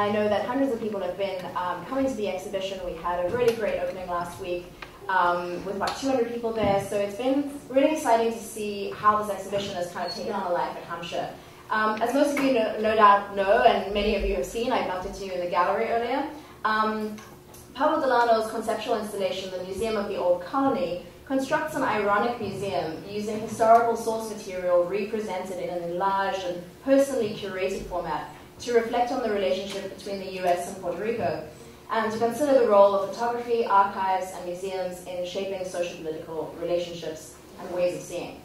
I know that hundreds of people have been um, coming to the exhibition. We had a really great opening last week um, with about 200 people there, so it's been really exciting to see how this exhibition has kind of taken on a life at Hampshire. Um, as most of you no, no, doubt know, and many of you have seen, I bumped into you in the gallery earlier, um, Pablo Delano's conceptual installation, The Museum of the Old Colony, constructs an ironic museum using historical source material represented in an enlarged and personally curated format to reflect on the relationship between the US and Puerto Rico, and to consider the role of photography, archives, and museums in shaping social political relationships and ways of seeing.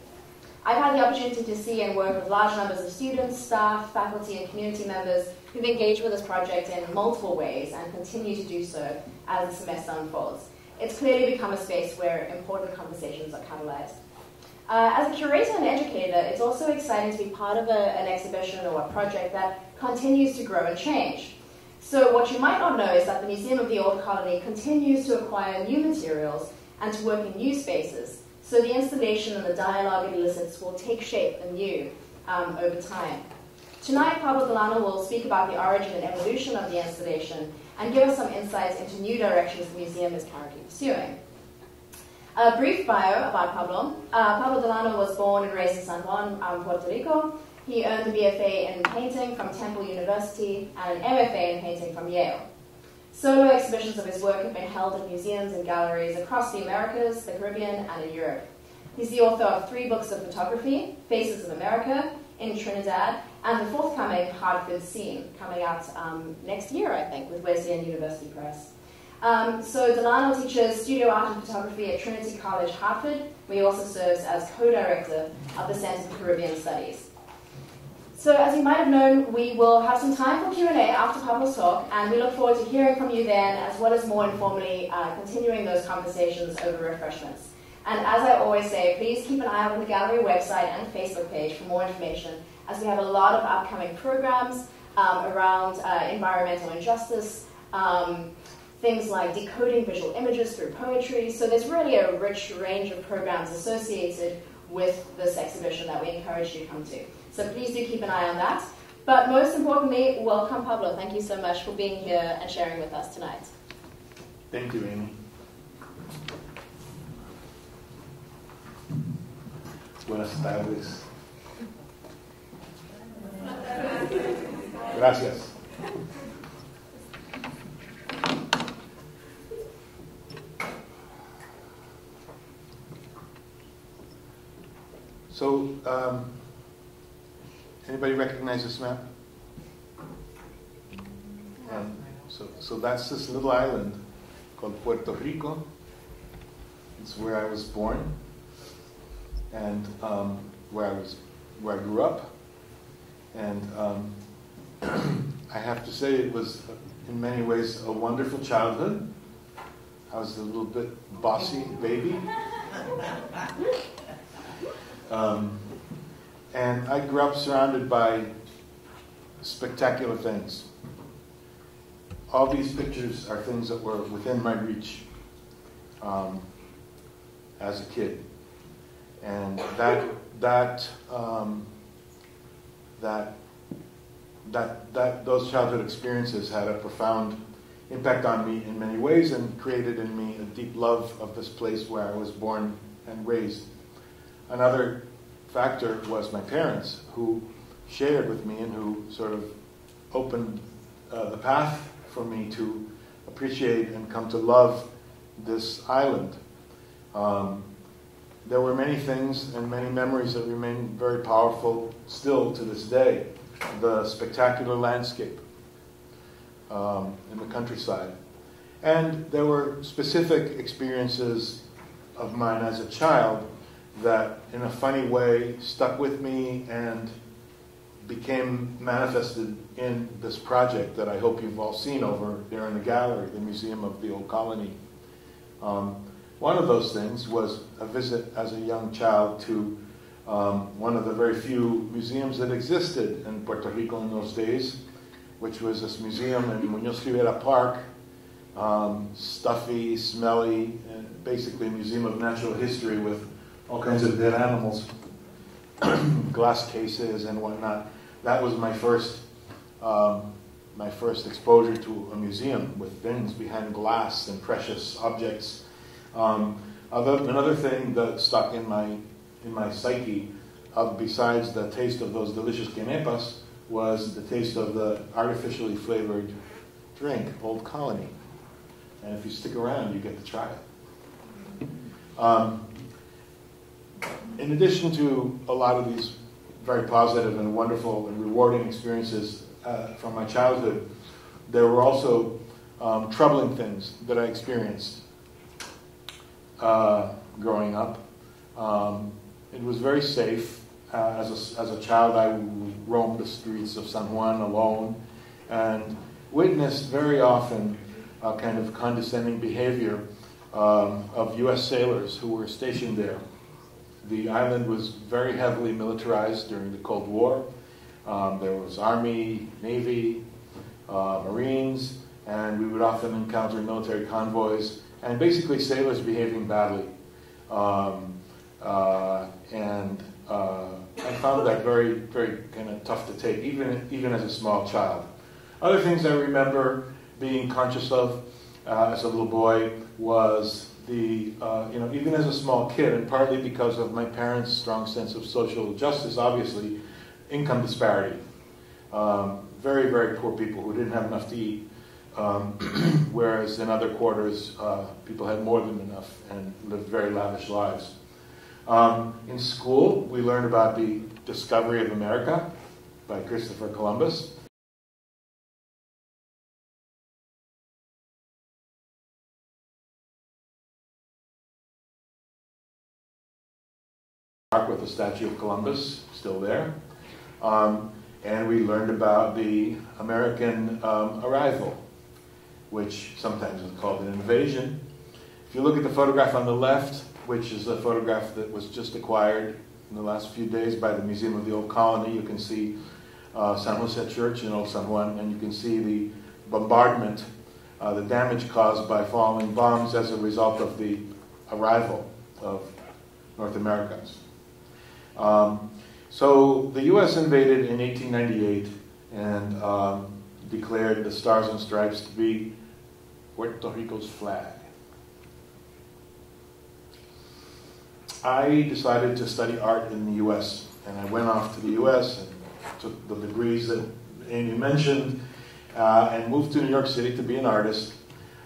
I've had the opportunity to see and work with large numbers of students, staff, faculty, and community members who've engaged with this project in multiple ways and continue to do so as the semester unfolds it's clearly become a space where important conversations are catalyzed. Uh, as a curator and educator, it's also exciting to be part of a, an exhibition or a project that continues to grow and change. So what you might not know is that the Museum of the Old Colony continues to acquire new materials and to work in new spaces. So the installation and the dialogue it elicits will take shape anew um, over time. Tonight, Pablo Delano will speak about the origin and evolution of the installation and give us some insights into new directions the museum is currently pursuing. A brief bio about Pablo. Uh, Pablo Delano was born and raised in San Juan, um, Puerto Rico. He earned a BFA in painting from Temple University and an MFA in painting from Yale. Solo exhibitions of his work have been held in museums and galleries across the Americas, the Caribbean, and in Europe. He's the author of three books of photography, Faces of America, in Trinidad, and the forthcoming Hard Hartford Scene, coming out um, next year, I think, with Wesleyan University Press. Um, so Delano teaches studio art and photography at Trinity College, Hartford, where he also serves as co-director of the Center for Caribbean Studies. So as you might have known, we will have some time for Q&A after Pablo's talk, and we look forward to hearing from you then, as well as more informally uh, continuing those conversations over refreshments. And as I always say, please keep an eye on the gallery website and Facebook page for more information as we have a lot of upcoming programs um, around uh, environmental injustice, um, things like decoding visual images through poetry. So there's really a rich range of programs associated with this exhibition that we encourage you to come to. So please do keep an eye on that. But most importantly, welcome Pablo. Thank you so much for being here and sharing with us tonight. Thank you, Amy. Buenas tardes. Gracias. So, um, anybody recognize this map? Um, so, so that's this little island called Puerto Rico. It's where I was born and um, where I was, where I grew up. And um, I have to say, it was in many ways a wonderful childhood. I was a little bit bossy baby. Um, and I grew up surrounded by spectacular things. All these pictures are things that were within my reach um, as a kid, and that that um, that that that those childhood experiences had a profound impact on me in many ways and created in me a deep love of this place where I was born and raised. Another factor was my parents, who shared with me and who sort of opened uh, the path for me to appreciate and come to love this island. Um, there were many things and many memories that remain very powerful still to this day. The spectacular landscape um, in the countryside. And there were specific experiences of mine as a child that, in a funny way, stuck with me and became manifested in this project that I hope you've all seen over there in the gallery, the Museum of the Old Colony. Um, one of those things was a visit as a young child to um, one of the very few museums that existed in Puerto Rico in those days, which was this museum in Muñoz Rivera Park, um, stuffy, smelly, basically a museum of natural history with all kinds of dead animals, glass cases and whatnot. That was my first um, my first exposure to a museum with things behind glass and precious objects. Um, other, another thing that stuck in my in my psyche, uh, besides the taste of those delicious quenepas, was the taste of the artificially flavored drink, Old Colony. And if you stick around, you get to try it. Um, in addition to a lot of these very positive and wonderful and rewarding experiences uh, from my childhood, there were also um, troubling things that I experienced uh, growing up. Um, it was very safe. Uh, as, a, as a child, I roamed the streets of San Juan alone and witnessed very often a kind of condescending behavior um, of U.S. sailors who were stationed there. The island was very heavily militarized during the Cold War. Um, there was Army, Navy, uh, Marines, and we would often encounter military convoys and basically sailors behaving badly. Um, uh, and uh, I found that very, very kind of tough to take, even, even as a small child. Other things I remember being conscious of uh, as a little boy was the, uh, you know, even as a small kid, and partly because of my parents' strong sense of social justice, obviously, income disparity. Um, very, very poor people who didn't have enough to eat, um, whereas in other quarters, uh, people had more than enough and lived very lavish lives. Um, in school, we learned about the discovery of America by Christopher Columbus. With the statue of Columbus still there. Um, and we learned about the American um, arrival, which sometimes is called an invasion. If you look at the photograph on the left, which is a photograph that was just acquired in the last few days by the Museum of the Old Colony, you can see uh, San Jose Church in Old San Juan, and you can see the bombardment, uh, the damage caused by falling bombs as a result of the arrival of North Americans. Um, so the U.S. invaded in 1898 and um, declared the Stars and Stripes to be Puerto Rico's flag. I decided to study art in the U.S. and I went off to the U.S. and took the degrees that Amy mentioned uh, and moved to New York City to be an artist.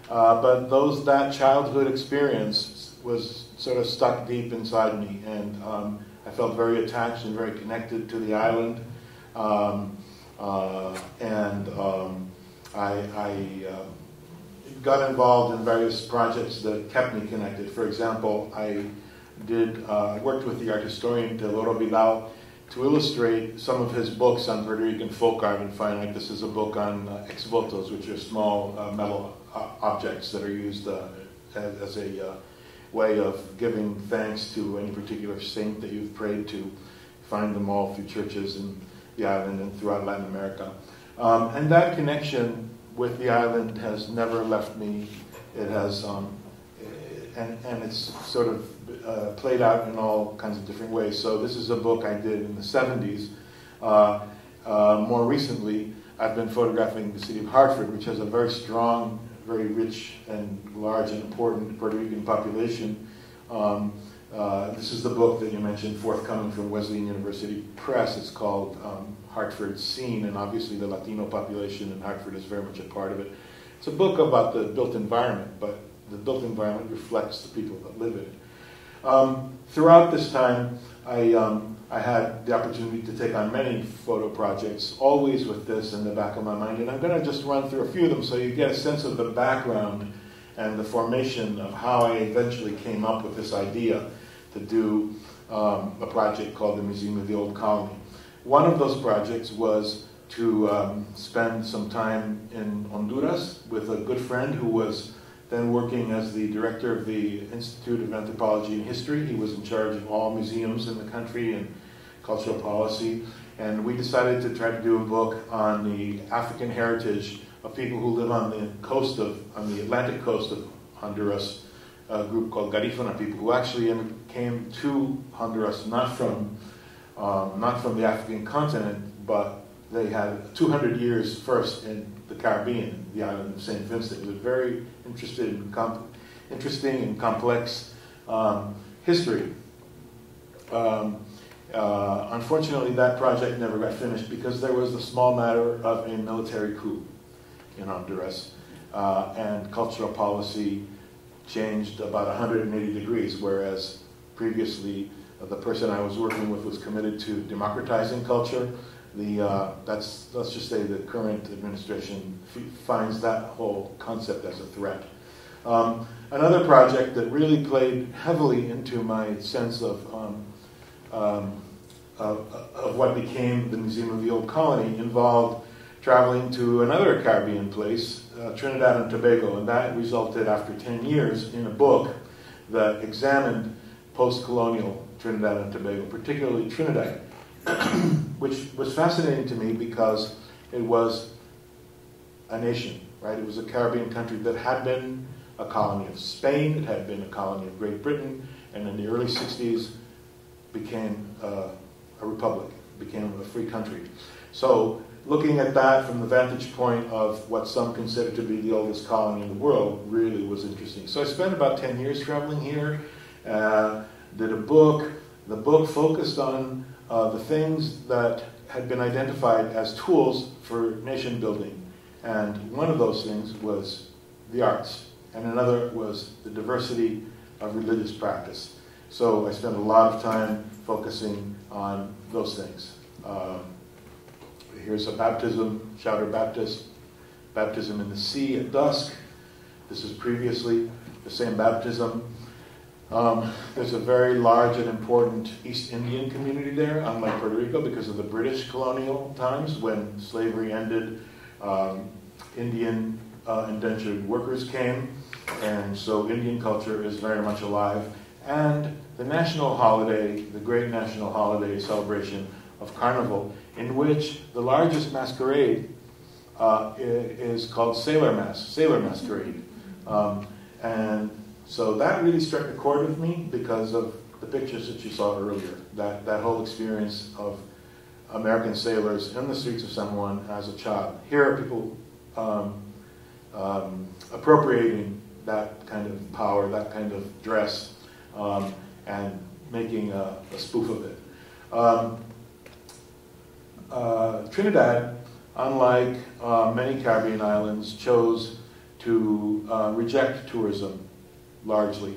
Uh, but those that childhood experience was sort of stuck deep inside me, and um, I felt very attached and very connected to the island. Um, uh, and um, I, I uh, got involved in various projects that kept me connected. For example, I did uh, I worked with the art historian Teodoro Vidal to illustrate some of his books on Puerto Rican folk art and find like this is a book on uh, ex votos, which are small uh, metal uh, objects that are used as, as, a way of giving thanks to any particular saint that you've prayed to. Find them all through churches in the island and throughout Latin America. Um, and that connection with the island has never left me. It has, um, and, and it's sort of uh, played out in all kinds of different ways. So this is a book I did in the 70s. Uh, uh, more recently, I've been photographing the city of Hartford, which has a very strong very rich and large and important Puerto Rican population. Um, uh, this is the book that you mentioned, forthcoming from Wesleyan University Press. It's called um, Hartford Scene, and obviously the Latino population in Hartford is very much a part of it. It's a book about the built environment, but the built environment reflects the people that live in it. Um, throughout this time, I um, I had the opportunity to take on many photo projects, always with this in the back of my mind. And I'm going to just run through a few of them so you get a sense of the background and the formation of how I eventually came up with this idea to do um, a project called the Museum of the Old Colony. One of those projects was to um, spend some time in Honduras with a good friend who was then working as the director of the Institute of Anthropology and History. He was in charge of all museums in the country and cultural policy. And we decided to try to do a book on the African heritage of people who live on the coast of, on the Atlantic coast of Honduras, a group called Garifuna people who actually came to Honduras not from, um, not from the African continent, but they had 200 years first in the Caribbean, the island of St. Vincent. It was a very interested in comp- interesting and complex um, history. Um, uh, unfortunately, that project never got finished because there was the small matter of a military coup in Honduras, uh, and cultural policy changed about 180 degrees, whereas previously uh, the person I was working with was committed to democratizing culture. The, uh, that's, let's just say the current administration finds that whole concept as a threat. Um, another project that really played heavily into my sense of um, um, of, of, what became the Museum of the Old Colony involved traveling to another Caribbean place, uh, Trinidad and Tobago, and that resulted after 10 years in a book that examined post colonial Trinidad and Tobago, particularly Trinidad, which was fascinating to me because it was a nation, right? It was a Caribbean country that had been a colony of Spain, it had been a colony of Great Britain, and in the early 60s became uh, a republic, became a free country. So, looking at that from the vantage point of what some consider to be the oldest colony in the world really was interesting. So, I spent about 10 years traveling here, uh, did a book. The book focused on uh, the things that had been identified as tools for nation building. And one of those things was the arts, and another was the diversity of religious practice. So I spend a lot of time focusing on those things. Um, here's a baptism, Shouter Baptist, baptism in the sea at dusk. This is previously the same baptism. Um, there's a very large and important East Indian community there, unlike Puerto Rico, because of the British colonial times when slavery ended. Um, Indian uh, indentured workers came, and so Indian culture is very much alive and the national holiday, the great national holiday celebration of Carnival, in which the largest masquerade uh, is called Sailor Mas, Sailor Masquerade. Um, and so that really struck a chord with me because of the pictures that you saw earlier, that, that whole experience of American sailors in the streets of San Juan as a child. Here are people um, um, appropriating that kind of power, that kind of dress, um, and making a, a, spoof of it. Um, uh, Trinidad, unlike uh, many Caribbean islands, chose to uh, reject tourism largely,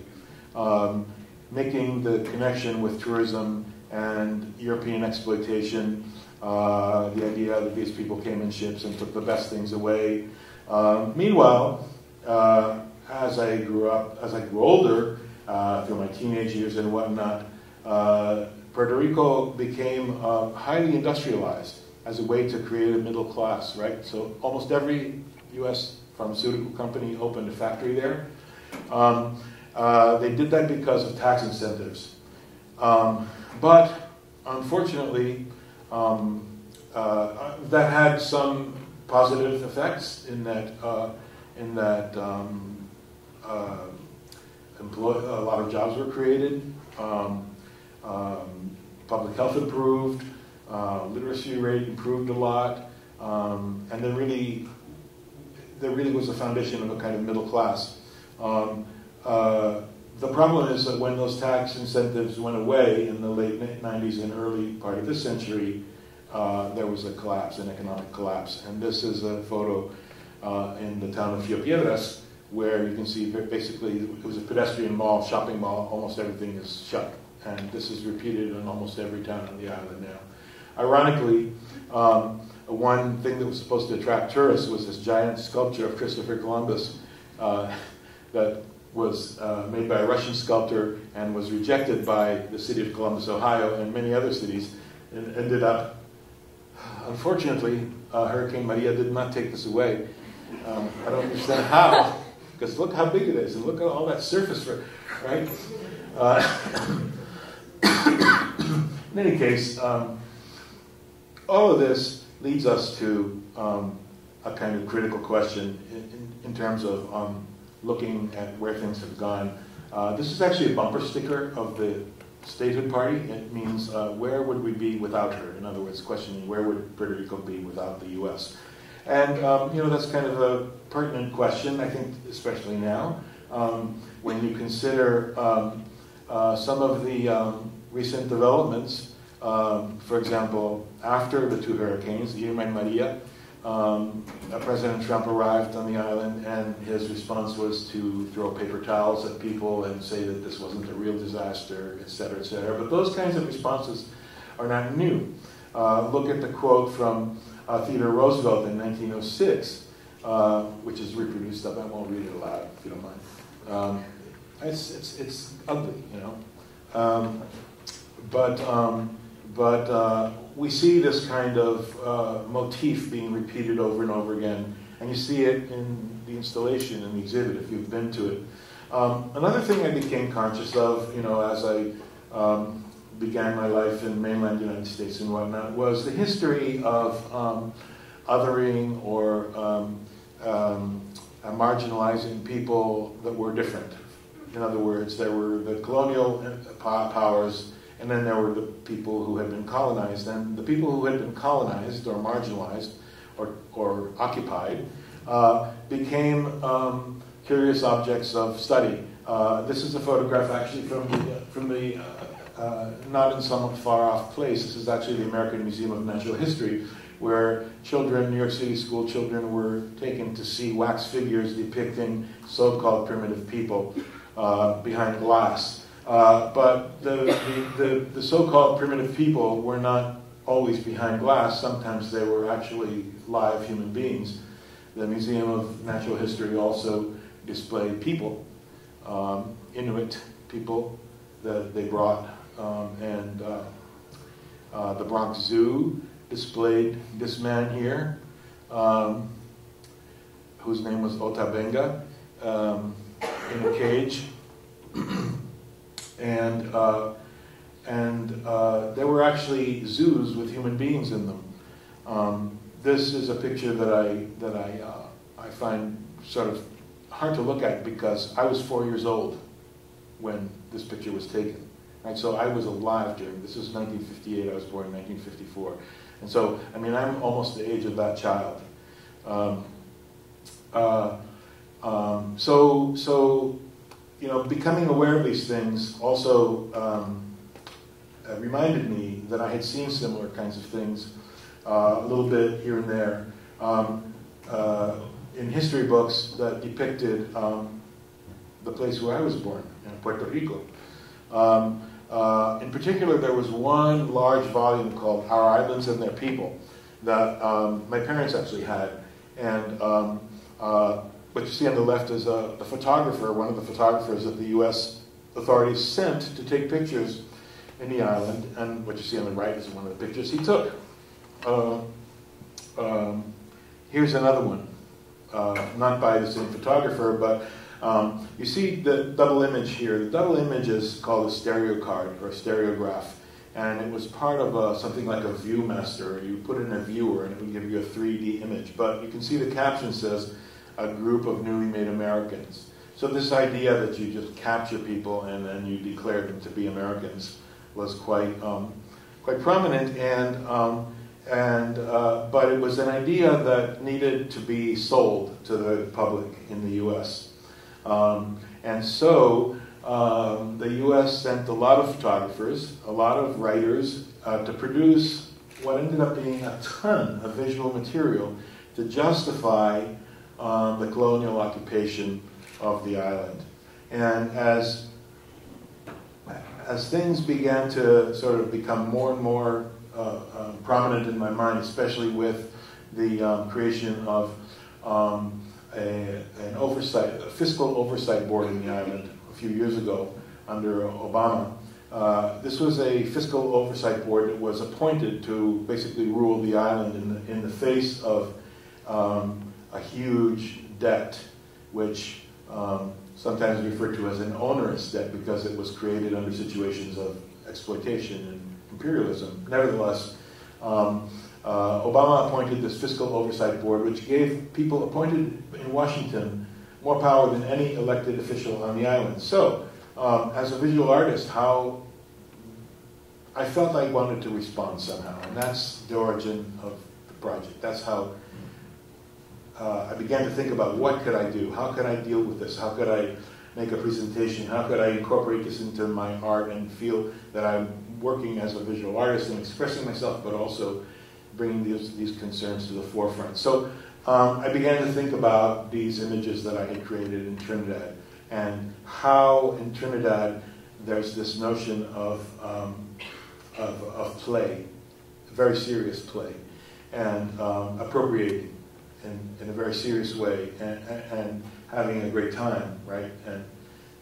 um, making the connection with tourism and European exploitation, uh, the idea that these people came in ships and took the best things away. Um, meanwhile, uh, as I grew up, as I grew older, uh, through my teenage years and whatnot, uh, Puerto Rico became uh, highly industrialized as a way to create a middle class, right? So almost every U.S. pharmaceutical company opened a factory there. Um, uh, they did that because of tax incentives. Um, but unfortunately, um, uh, that had some positive effects in that, in that um, employ, a lot of jobs were created, um, um, public health improved, uh, literacy rate improved a lot, um, and there really, there really was a foundation of a kind of middle class. Um, uh, the problem is that when those tax incentives went away in the late 90s and early part of this century, uh, there was a collapse, an economic collapse. And this is a photo uh, in the town of Piedras, where you can see basically it was a pedestrian mall, shopping mall, almost everything is shut. And this is repeated in almost every town on the island now. Ironically, um, one thing that was supposed to attract tourists was this giant sculpture of Christopher Columbus uh, that was uh, made by a Russian sculptor and was rejected by the city of Columbus, Ohio, and many other cities, and ended up, unfortunately, uh, Hurricane Maria did not take this away. Um, I don't understand how. Because look how big it is, and look at all that surface, right? Uh, in any case, um, all of this leads us to um, a kind of critical question in, in, terms of um, looking at where things have gone. Uh, this is actually a bumper sticker of the statehood party. It means uh, where would we be without her? In other words, questioning where would Puerto Rico be without the U.S. And, um, you know, that's kind of a pertinent question, I think, especially now, um, when you consider um, uh, some of the um, recent developments. Um, for example, after the two hurricanes, Irma and Maria, um, uh, President Trump arrived on the island, and his response was to throw paper towels at people and say that this wasn't a real disaster, et cetera, et cetera. But those kinds of responses are not new. Uh, look at the quote from uh, Theodore Roosevelt in 1906, uh, which is reproduced up. I won't read it aloud if you don't mind. Um, it's, it's, it's ugly, you know. Um, but um, but uh, we see this kind of uh, motif being repeated over and over again, and you see it in the installation in the exhibit if you've been to it. Um, another thing I became conscious of, you know, as I um, began my life in mainland United States and whatnot, was the history of um, othering or um, um, uh, marginalizing people that were different. In other words, there were the colonial uh, powers and then there were the people who had been colonized. And the people who had been colonized or marginalized or, or occupied uh, became um, curious objects of study. Uh, this is a photograph actually from the, from the uh, not in some far off place. This is actually the American Museum of Natural History, where children, New York City school children, were taken to see wax figures depicting so called primitive people uh, behind glass. Uh, but the, the, the, the so-called primitive people were not always behind glass. Sometimes they were actually live human beings. The Museum of Natural History also displayed people, um, Inuit people that they brought, um, and uh, uh, the Bronx Zoo displayed this man here, um, whose name was Ota Benga, um, in a cage. and uh, and uh, there were actually zoos with human beings in them. Um, this is a picture that I that I uh, I find sort of hard to look at because I was four years old when this picture was taken. Right, so I was alive during this was 1958. I was born in 1954, and so I mean I'm almost the age of that child. Um, uh, um, so so you know, becoming aware of these things also um, uh, reminded me that I had seen similar kinds of things uh, a little bit here and there um, uh, in history books that depicted um, the place where I was born, in Puerto Rico. Um, uh, in particular, there was one large volume called Our Islands and Their People that um, my parents actually had. And um, uh, what you see on the left is a, a photographer, one of the photographers that the U.S. authorities sent to take pictures in the island, and what you see on the right is one of the pictures he took. Uh, um, here's another one, uh, not by the same photographer, but um, you see the double image here. The double image is called a stereo card or a stereograph, and it was part of a, something like a ViewMaster. You put in a viewer, and it would give you a 3D image. But you can see the caption says, a group of newly made Americans. So this idea that you just capture people and then you declare them to be Americans was quite um, quite prominent, and um, and uh, but it was an idea that needed to be sold to the public in the U.S. Um, and so um, the U.S. sent a lot of photographers, a lot of writers uh, to produce what ended up being a ton of visual material to justify on the colonial occupation of the island. And as, as things began to sort of become more and more uh, um, prominent in my mind, especially with the um, creation of um, a, an oversight, a fiscal oversight board in the island a few years ago under Obama. Uh, this was a fiscal oversight board that was appointed to basically rule the island in the, in the face of um, a huge debt, which um, sometimes referred to as an onerous debt because it was created under situations of exploitation and imperialism. Nevertheless, um, uh, Obama appointed this fiscal oversight board, which gave people appointed in Washington more power than any elected official on the island. So, um, as a visual artist, how I felt I wanted to respond somehow, and that's the origin of the project. That's how uh, I began to think about what could I do? How could I deal with this? How could I make a presentation? How could I incorporate this into my art and feel that I'm working as a visual artist and expressing myself, but also bringing these, these concerns to the forefront? So um, I began to think about these images that I had created in Trinidad and how in Trinidad there's this notion of, um, of, of, play, very serious play, and um, appropriating in, in, a very serious way and, and, having a great time, right? And,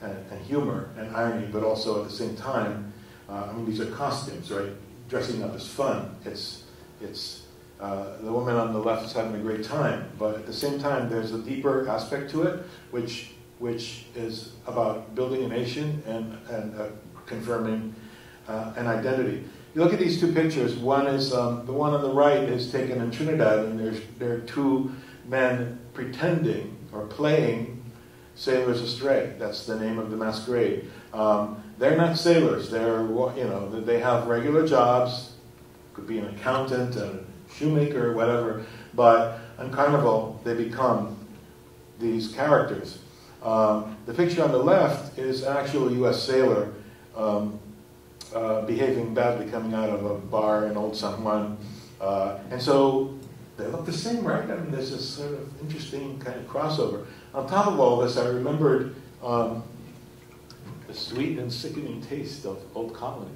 and, and, humor and irony, but also at the same time, uh, I mean, these are costumes, right? Dressing up is fun. It's, it's uh, the woman on the left is having a great time, but at the same time, there's a deeper aspect to it, which which is about building a nation and, and uh, confirming uh, an identity. You look at these two pictures. One is um, the one on the right is taken in Trinidad, and there's there are two men pretending or playing sailors astray. That's the name of the masquerade. Um, they're not sailors. They're you know they have regular jobs. Could be an accountant, a shoemaker, whatever. But on Carnival, they become these characters. Um, the picture on the left is an actual U.S. sailor um, uh, behaving badly coming out of a bar in Old San Juan. Uh, and so they look the same, right? I mean, there's this sort of interesting kind of crossover. On top of all this, I remembered um, the sweet and sickening taste of Old Colony.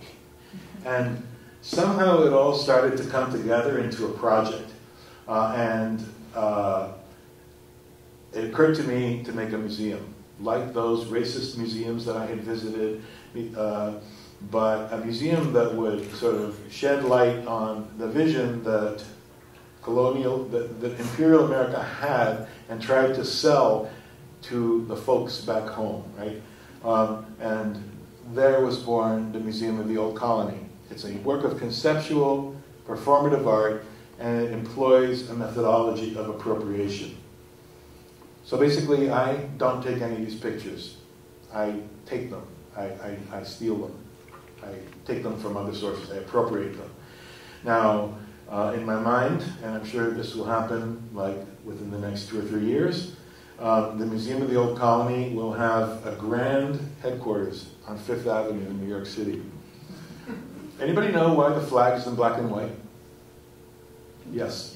And somehow it all started to come together into a project. Uh, and uh, it occurred to me to make a museum, like those racist museums that I had visited, uh, but a museum that would sort of shed light on the vision that colonial, that, that imperial America had and tried to sell to the folks back home, right? Um, and there was born the Museum of the Old Colony. It's a work of conceptual, performative art, and it employs a methodology of appropriation. So basically, I don't take any of these pictures. I take them. I, I, I steal them. I take them from other sources. I appropriate them. Now, uh, in my mind, and I'm sure this will happen like within the next two or three years, um, the Museum of the Old Colony will have a grand headquarters on Fifth Avenue in New York City. Anybody know why the flag is in black and white? Yes.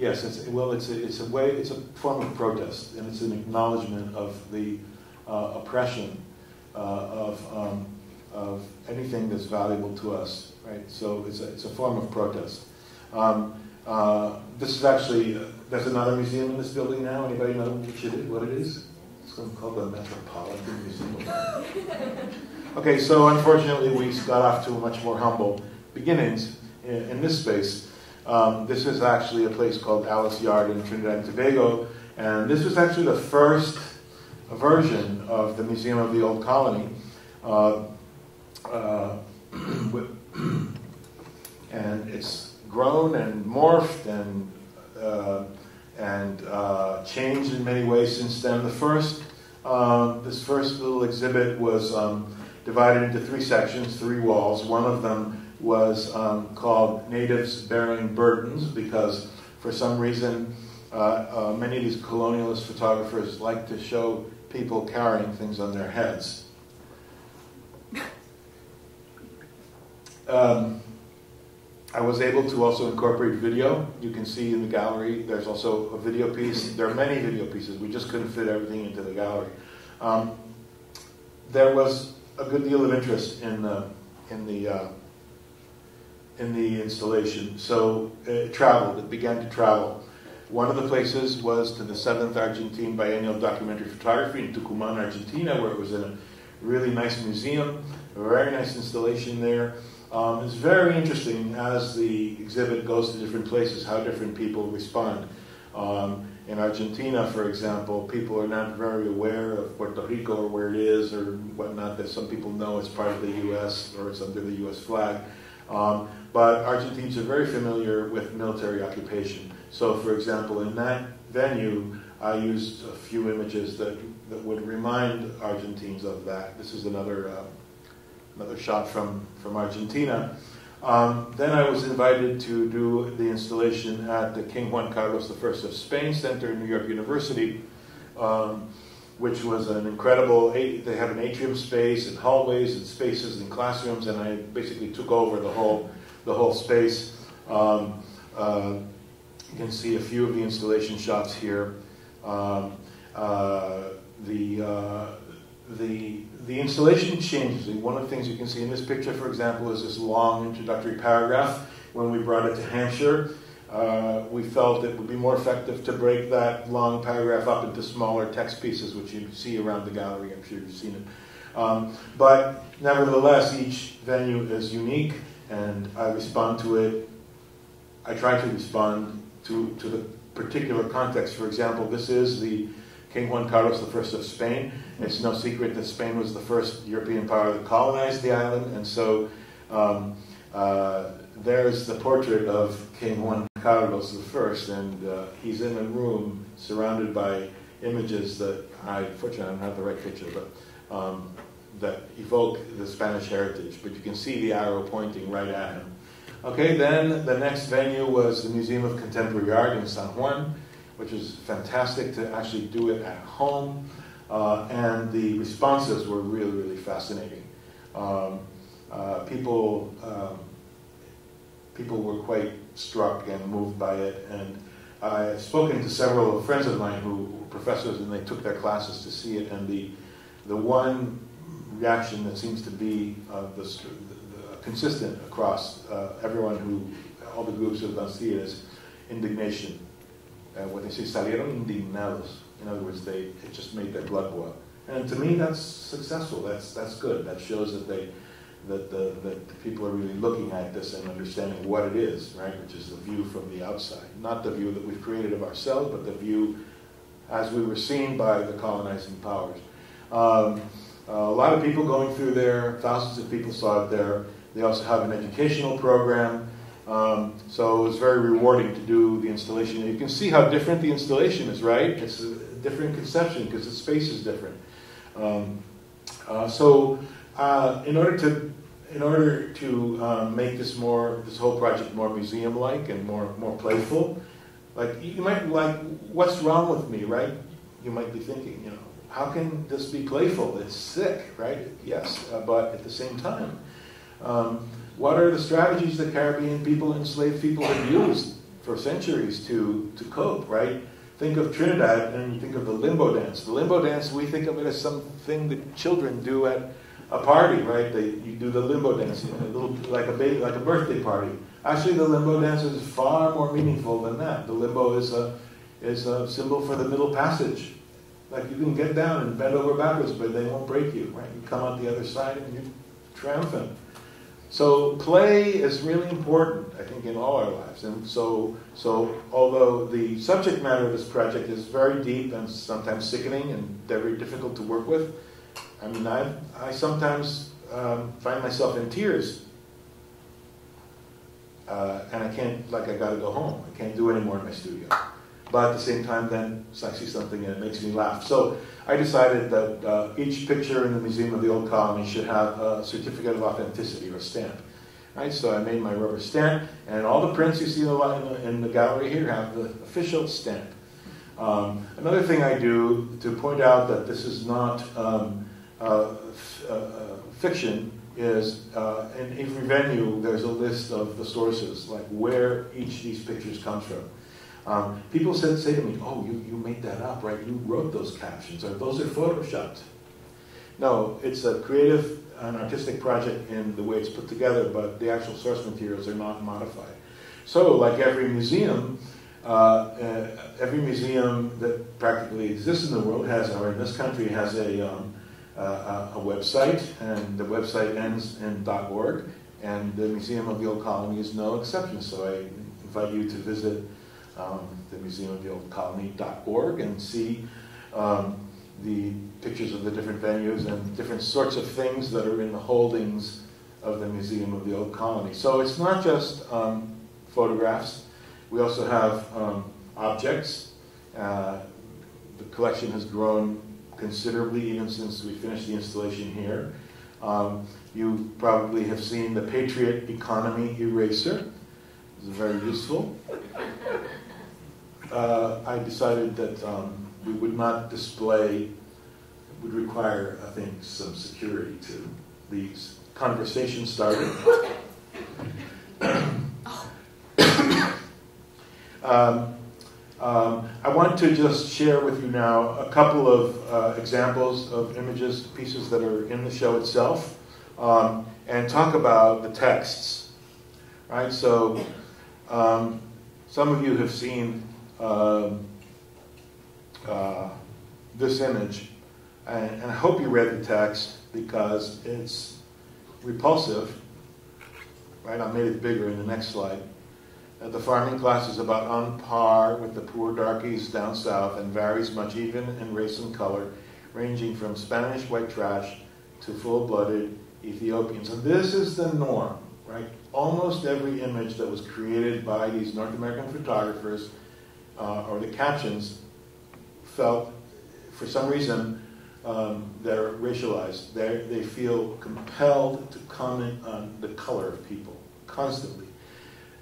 Yes, it's, well, it's a, it's a way, it's a form of protest, and it's an acknowledgement of the uh, oppression uh, of, um, of anything that's valuable to us, right? So it's a, it's a form of protest. Um, uh, this is actually, uh, there's another museum in this building now. Anybody know which it is, what it is? It's called the Metropolitan Museum. okay, so unfortunately we got off to a much more humble beginnings in, in this space. Um, this is actually a place called Alice Yard in Trinidad and Tobago, and this was actually the first version of the Museum of the Old Colony. Uh, uh, and it's grown and morphed and uh, and uh, changed in many ways since then. The first, um, this first little exhibit was um, divided into three sections, three walls. One of them was um, called Natives Bearing Burdens because for some reason uh, uh, many of these colonialist photographers like to show people carrying things on their heads. Um, I was able to also incorporate video. You can see in the gallery there's also a video piece. There are many video pieces. We just couldn't fit everything into the gallery. Um, there was a good deal of interest in the in the uh, in the installation. So it traveled, it began to travel. One of the places was to the 7th Argentine Biennial Documentary Photography in Tucumán, Argentina, where it was in a really nice museum, a very nice installation there. Um, it's very interesting as the exhibit goes to different places, how different people respond. Um, in Argentina, for example, people are not very aware of Puerto Rico or where it is or whatnot, that some people know it's part of the U.S. or it's under the U.S. flag. Um, but Argentines are very familiar with military occupation. So, for example, in that venue, I used a few images that that would remind Argentines of that. This is another, uh, another shot from, from Argentina. Um, then I was invited to do the installation at the King Juan Carlos I of Spain Center in New York University, um, which was an incredible, they have an atrium space and hallways and spaces and classrooms, and I basically took over the whole, the whole space. Um, uh, you can see a few of the installation shots here. Um, uh, the, uh, the, the installation changes. One of the things you can see in this picture, for example, is this long introductory paragraph. When we brought it to Hampshire, uh, we felt it would be more effective to break that long paragraph up into smaller text pieces, which you see around the gallery. I'm sure you've seen it. Um, but nevertheless, each venue is unique, and I respond to it. I try to respond to, to the particular context. For example, this is the King Juan Carlos I of Spain. It's no secret that Spain was the first European power that colonized the island, and so um, uh, there's the portrait of King Juan Carlos I, and uh, he's in a room surrounded by images that I, fortunately, I don't have the right picture, but um, that evoke the Spanish heritage. But you can see the arrow pointing right at him. Okay, then the next venue was the Museum of Contemporary Art in San Juan which was fantastic to actually do it at home. Uh, and the responses were really, really fascinating. Um, uh, people, um, people were quite struck and moved by it. And I've spoken to several friends of mine who were professors and they took their classes to see it. And the, the one reaction that seems to be uh, the, the, consistent across uh, everyone who, all the groups who have gone see indignation uh, when they say salieron indignados. In other words, they it just made their blood boil. And to me, that's successful. That's that's good. That shows that they that the that the people are really looking at this and understanding what it is, right? Which is the view from the outside, not the view that we've created of ourselves, but the view as we were seen by the colonizing powers. Um, a lot of people going through there. Thousands of people saw it there. They also have an educational program. Um, so it was very rewarding to do the installation. And you can see how different the installation is, right? It's a different conception because the space is different. Um, uh, so uh, in order to in order to um, make this more this whole project more museum-like and more more playful, like you might like, what's wrong with me, right? You might be thinking, you know, how can this be playful? It's sick, right? Yes, uh, but at the same time. Um, what are the strategies that Caribbean people, enslaved people have used for centuries to, to cope, right? Think of Trinidad and think of the limbo dance. The limbo dance, we think of it as something that children do at a party, right? They, you do the limbo dance, you know, a little, like a baby, like a birthday party. Actually, the limbo dance is far more meaningful than that. The limbo is a, is a symbol for the middle passage. Like you can get down and bend over backwards, but they won't break you, right? You come out the other side and you're triumphant. So play is really important, I think, in all our lives. And so, so although the subject matter of this project is very deep and sometimes sickening and very difficult to work with, I mean, I, I sometimes um, find myself in tears. Uh, and I can't, like, I gotta go home. I can't do any more in my studio. But at the same time, then I see something and it makes me laugh. So I decided that uh, each picture in the Museum of the Old Colony should have a certificate of authenticity or stamp. Right, so I made my rubber stamp, and all the prints you see in the, in the gallery here have the official stamp. Um, another thing I do to point out that this is not um, uh, uh, uh, fiction is uh, in every venue there's a list of the sources, like where each of these pictures comes from. Um, people said, say to me, oh, you, you made that up, right? You wrote those captions, or those are photoshopped. No, it's a creative and artistic project in the way it's put together, but the actual source materials are not modified. So, like every museum, uh, uh, every museum that practically exists in the world has, or in this country, has a, um, uh, a website, and the website ends in .org, and the Museum of the Old Colony is no exception. So I invite you to visit um, the Museum of the Old Colony.org and see um, the pictures of the different venues and different sorts of things that are in the holdings of the Museum of the Old Colony. So it's not just um, photographs. We also have um, objects. Uh, the collection has grown considerably even since we finished the installation here. Um, you probably have seen the Patriot Economy Eraser. It's very useful. Uh, I decided that um, we would not display, it would require, I think, some security to these conversations started. um, um, I want to just share with you now a couple of uh, examples of images, pieces that are in the show itself, um, and talk about the texts. Right? So, um, some of you have seen um, uh, this image, and, and I hope you read the text because it's repulsive. Right? I made it bigger in the next slide the farming class is about on par with the poor darkies down south and varies much even in race and color, ranging from Spanish white trash to full blooded Ethiopians. And this is the norm, right? Almost every image that was created by these North American photographers uh, or the captions felt, for some reason, um, they're racialized. They're, they feel compelled to comment on the color of people constantly.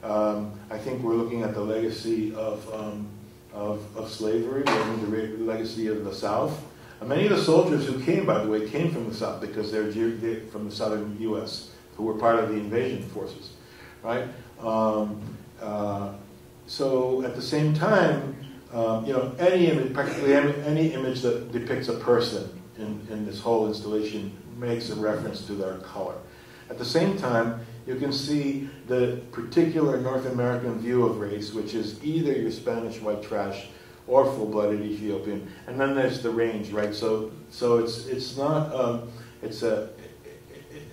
Um, I think we're looking at the legacy of, um, of, of, slavery, the legacy of the South. And many of the soldiers who came, by the way, came from the South because they're, they're from the southern U.S., who were part of the invasion forces, right? Um, uh, so at the same time, um, you know, any image, practically any, image that depicts a person in, in this whole installation makes a reference to their color. At the same time, you can see the particular North American view of race, which is either your Spanish white trash or full-blooded Ethiopian, and then there's the range, right? So, so it's it's not um, it's a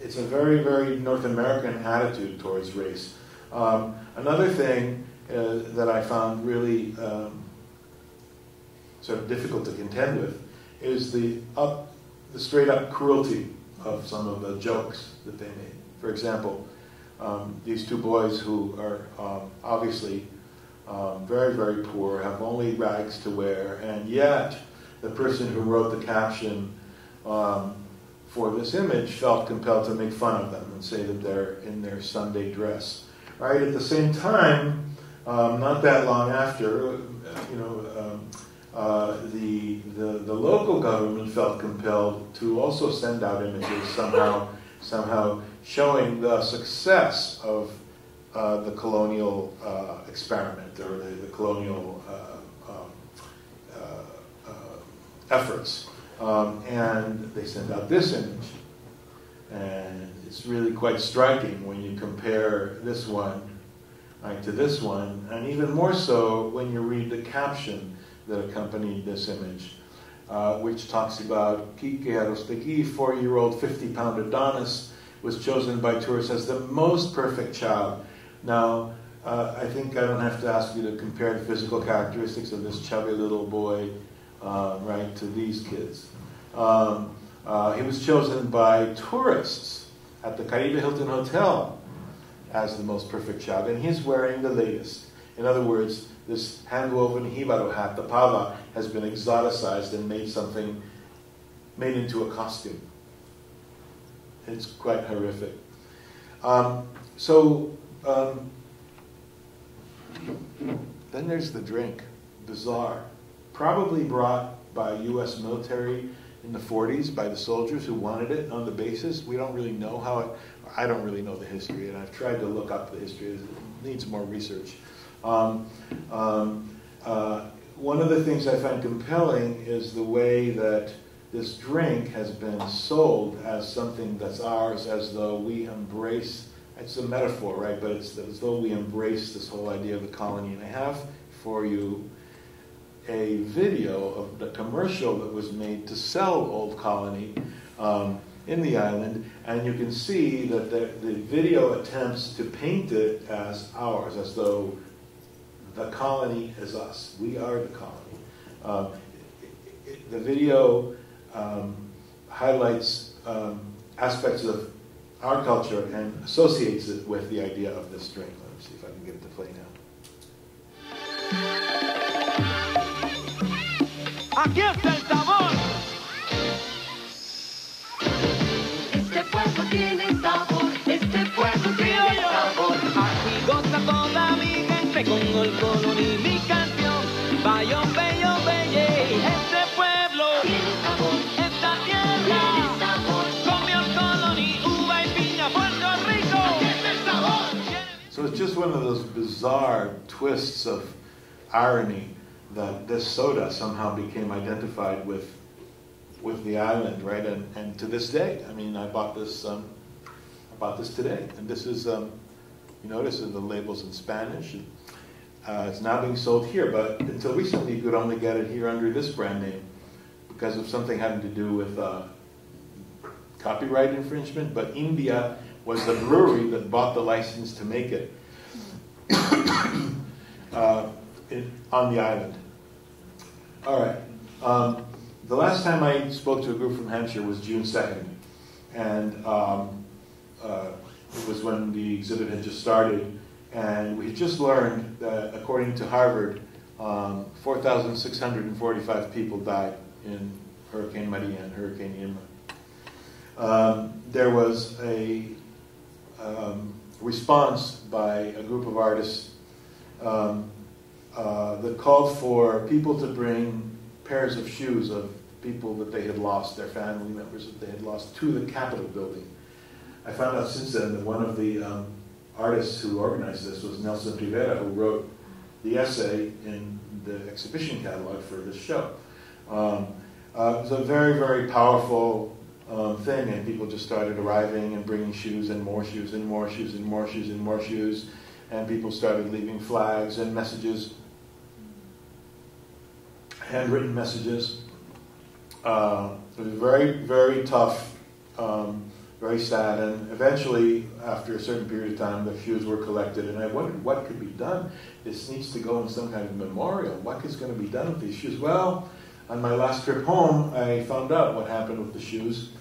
it's a very very North American attitude towards race. Um, another thing uh, that I found really um, sort of difficult to contend with is the up the straight up cruelty of some of the jokes that they made. For example, um, these two boys who are um, obviously um, very, very poor, have only rags to wear, and yet the person who wrote the caption um, for this image felt compelled to make fun of them and say that they're in their Sunday dress. Right at the same time, um, not that long after, you know, um, uh, the, the the local government felt compelled to also send out images somehow somehow showing the success of uh, the colonial uh, experiment or the, the colonial uh, um, uh, uh, efforts. Um, and they sent out this image. And it's really quite striking when you compare this one to this one, and even more so when you read the caption that accompanied this image. Uh, which talks about Kike Arostegui, four-year-old, 50-pound Adonis, was chosen by tourists as the most perfect child. Now, uh, I think I don't have to ask you to compare the physical characteristics of this chubby little boy, uh, right, to these kids. Um, uh, he was chosen by tourists at the Caribe Hilton Hotel as the most perfect child, and he's wearing the latest. In other words, this hand-woven jibaro hat, the pava, has been exoticized and made something, made into a costume. It's quite horrific. Um, so um, then there's the drink, bizarre, probably brought by U.S. military in the 40s by the soldiers who wanted it on the basis. We don't really know how it. I don't really know the history, and I've tried to look up the history. It needs more research. Um, um, uh, one of the things I find compelling is the way that this drink has been sold as something that's ours, as though we embrace. It's a metaphor, right? But it's as though we embrace this whole idea of the colony. And I have for you a video of the commercial that was made to sell Old Colony um, in the island, and you can see that the, the video attempts to paint it as ours, as though the colony is us. We are the colony. It, the video um, highlights um, aspects of our culture and associates it with the idea of this drink. Aquí está el sabor. Este pueblo tiene sabor, este pueblo tiene sabor. Aquí goza toda mi gente con el color y mi canción. Bello, belle. Este pueblo tiene sabor. So it's just one of those bizarre twists of irony that this soda somehow became identified with with the island, right? And, and to this day, I mean, I bought this um, I bought this today, and this is um, you notice the labels in Spanish. Uh, it's now being sold here, but until recently, you could only get it here under this brand name because of something having to do with uh, copyright infringement. But India was the brewery that bought the license to make it uh, in, on the island. All right. Um, the last time I spoke to a group from Hampshire was June 2nd, and um, uh, it was when the exhibit had just started. And we had just learned that, according to Harvard, um, 4,645 people died in Hurricane Maria and Hurricane Irma. Um, there was a um, response by a group of artists um, uh, that called for people to bring pairs of shoes of people that they had lost, their family members that they had lost, to the Capitol building. I found out since then that one of the um, artists who organized this was Nelson Rivera, who wrote the essay in the exhibition catalog for this show. Um, uh, it was a very, very powerful um, thing, and people just started arriving and bringing shoes and more shoes and more shoes and more shoes and more shoes, and people started leaving flags and messages, handwritten messages. Uh, it was very, very tough, um, very sad, and eventually, after a certain period of time, the shoes were collected, and I wondered what could be done. This needs to go in some kind of memorial. What is going to be done with these shoes? Well, on my last trip home, I found out what happened with the shoes.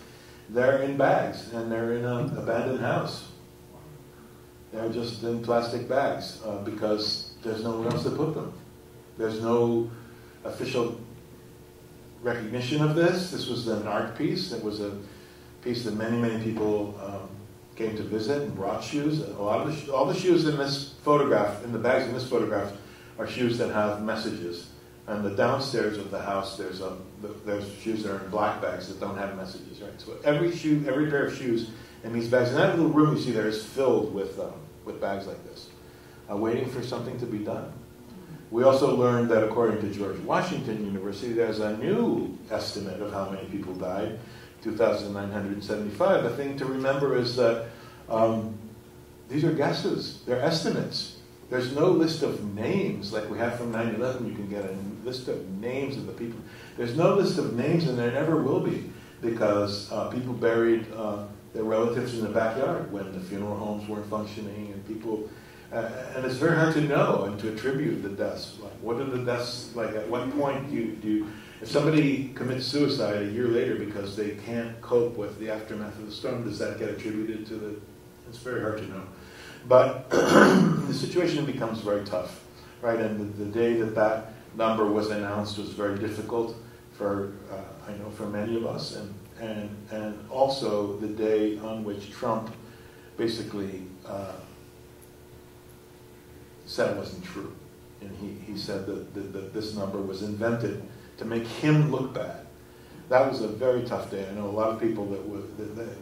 They're in bags, and they're in an abandoned house. They're just in plastic bags uh, because there's nowhere else to put them. There's no official recognition of this. This was an art piece. It was a piece that many, many people um, came to visit and brought shoes. A lot of the, all the shoes in this photograph, in the bags in this photograph, are shoes that have messages. And the downstairs of the house, there's a there's shoes that are in black bags that don't have messages, right? So every shoe, every pair of shoes in these bags, and that little room you see there is filled with um, with bags like this, uh, waiting for something to be done. We also learned that according to George Washington University, there's a new estimate of how many people died, 2,975. The thing to remember is that um, these are guesses, they're estimates. There's no list of names like we have from 9 11. You can get a list of names of the people. There's no list of names, and there never will be because uh, people buried uh, their relatives in the backyard when the funeral homes weren't functioning, and people. And it's very hard to know and to attribute the deaths. Like, what are the deaths like? At what point do you, do you, if somebody commits suicide a year later because they can't cope with the aftermath of the storm, does that get attributed to the? It's very hard to know. But the situation becomes very tough, right? And the, the, day that that number was announced was very difficult for, uh, I know, for many of us, and, and, and also the day on which Trump basically uh, said it wasn't true. And he, he said that, that, that this number was invented to make him look bad. That was a very tough day. I know a lot of people that, were, that, that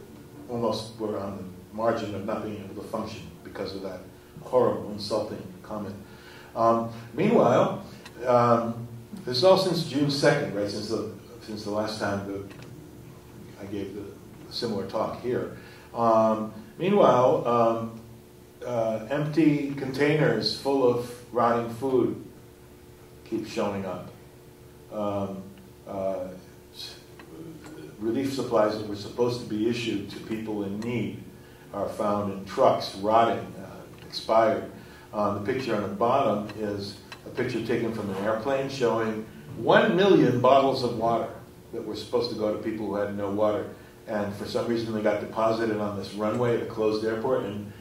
almost were on the margin of not being able to function because of that horrible, insulting comment. Um, meanwhile, um, this is all since June 2nd, right? Since the, since the last time that I gave the similar talk here. Um, meanwhile, um, uh, empty containers full of rotting food keep showing up. Um, uh, relief supplies that were supposed to be issued to people in need are found in trucks, rotting, uh, expired. Uh, the picture on the bottom is a picture taken from an airplane showing one million bottles of water that were supposed to go to people who had no water. And for some reason, they got deposited on this runway at a closed airport. And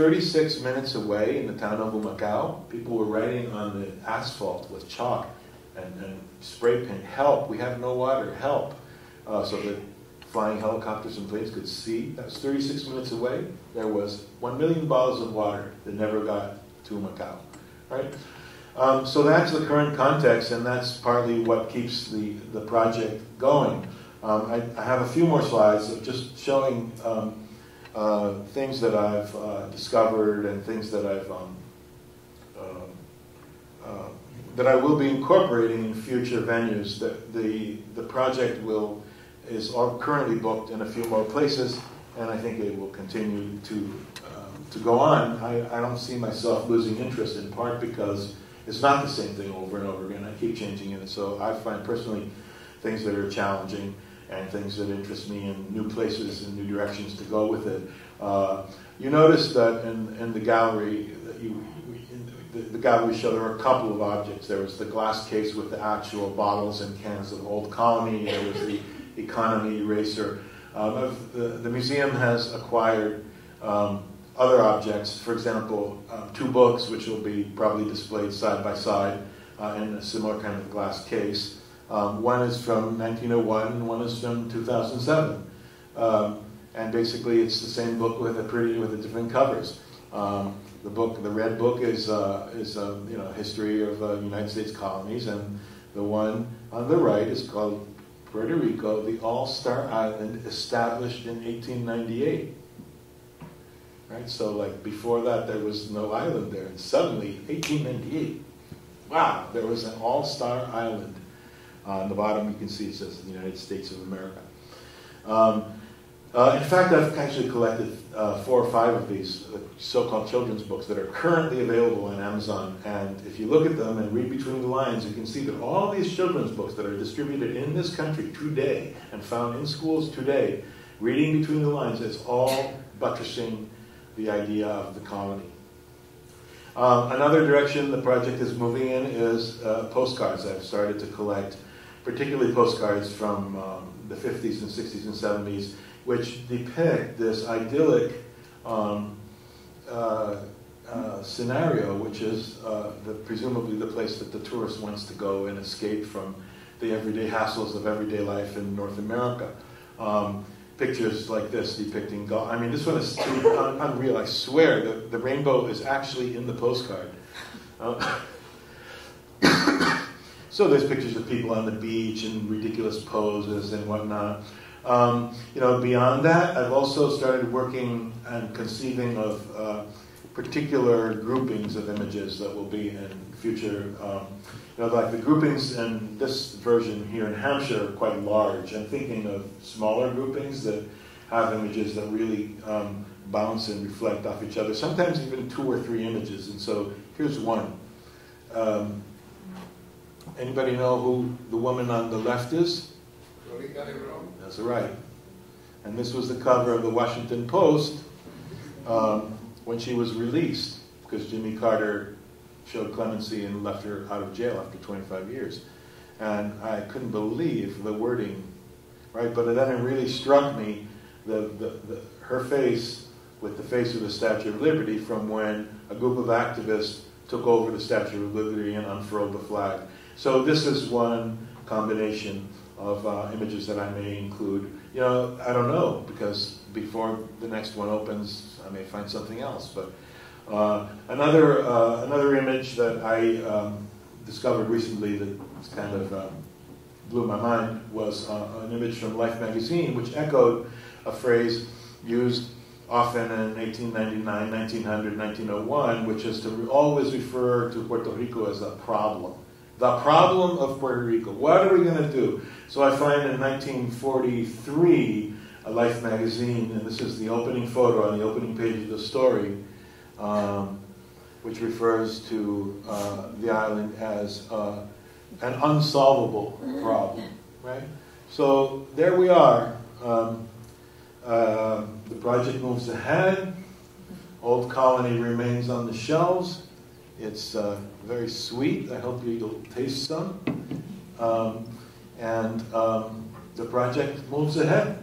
36 minutes away in the town of Humacao, people were writing on the asphalt with chalk and, and spray paint, help, we have no water, help. Uh, so that flying helicopters and planes could see. That was 36 minutes away. There was 1 million bottles of water that never got to Humacao. right? Um, so that's the current context, and that's partly what keeps the, the project going. Um, I, I, have a few more slides of just showing um, uh, things that I've uh, discovered and things that I've um, uh, uh, that I will be incorporating in future venues. That the the project will is currently booked in a few more places, and I think it will continue to um, to go on. I, I don't see myself losing interest in part because it's not the same thing over and over again. I keep changing it, so I find personally things that are challenging and things that interest me in new places and new directions to go with it. Uh, you notice that in, in the gallery, you, the, the, gallery show there were a couple of objects. There was the glass case with the actual bottles and cans of Old Colony. There was the economy eraser. Um, the, the museum has acquired um, other objects, for example, um, two books which will be probably displayed side by side uh, in a similar kind of glass case. Um, one is from 1901 and one is from 2007. Um, and basically it's the same book with a pretty, with a different covers. Um, the book, the red book is, uh, is uh, you know, history of uh, United States colonies, and the one on the right is called Puerto Rico, the All-Star Island established in 1898. Right? So, like before that, there was no island there, and suddenly, 1898, wow, there was an all-star island. Uh, on the bottom, you can see it says the United States of America. Um, uh, in fact, I've actually collected uh, four or five of these uh, so-called children's books that are currently available on Amazon. And if you look at them and read between the lines, you can see that all these children's books that are distributed in this country today and found in schools today, reading between the lines, is all buttressing the idea of the colony. Um, another direction the project is moving in is uh, postcards. I've started to collect, particularly postcards from um, the 50s and 60s and 70s, which depict this idyllic um, uh, uh, scenario, which is uh, the, presumably the place that the tourist wants to go and escape from the everyday hassles of everyday life in North America. Um, pictures like this depicting God. I mean, this one is unreal. I swear, the, the rainbow is actually in the postcard. So there's pictures of people on the beach and ridiculous poses and whatnot. Um, you know, beyond that, I've also started working and conceiving of uh, particular groupings of images that will be in future. Um, you know, like the groupings in this version here in Hampshire are quite large. I'm thinking of smaller groupings that have images that really um, bounce and reflect off each other, sometimes even two or three images. And so here's one. Um, anybody know who the woman on the left is? That's right. And this was the cover of the Washington Post um, when she was released, because Jimmy Carter showed clemency and left her out of jail after 25 years. And I couldn't believe the wording, right? But then it really struck me the, the, the, her face with the face of the Statue of Liberty from when a group of activists took over the Statue of Liberty and unfurled the flag. So this is one combination of uh, images that I may include. You know, I don't know because before the next one opens, I may find something else. But uh, another uh, another image that I um, discovered recently that kind of um, blew my mind was uh, an image from Life magazine, which echoed a phrase used often in 1899, 1900, 1901, which is to always refer to Puerto Rico as a problem. The problem of Puerto Rico. What are we going to do? So I find in 1943, a Life magazine, and this is the opening photo on the opening page of the story, um, which refers to uh, the island as uh, an unsolvable problem, right? So there we are. Um, uh, the project moves ahead. Old Colony remains on the shelves. It's uh, very sweet. I hope you'll taste some. Um, and um, the project moves ahead.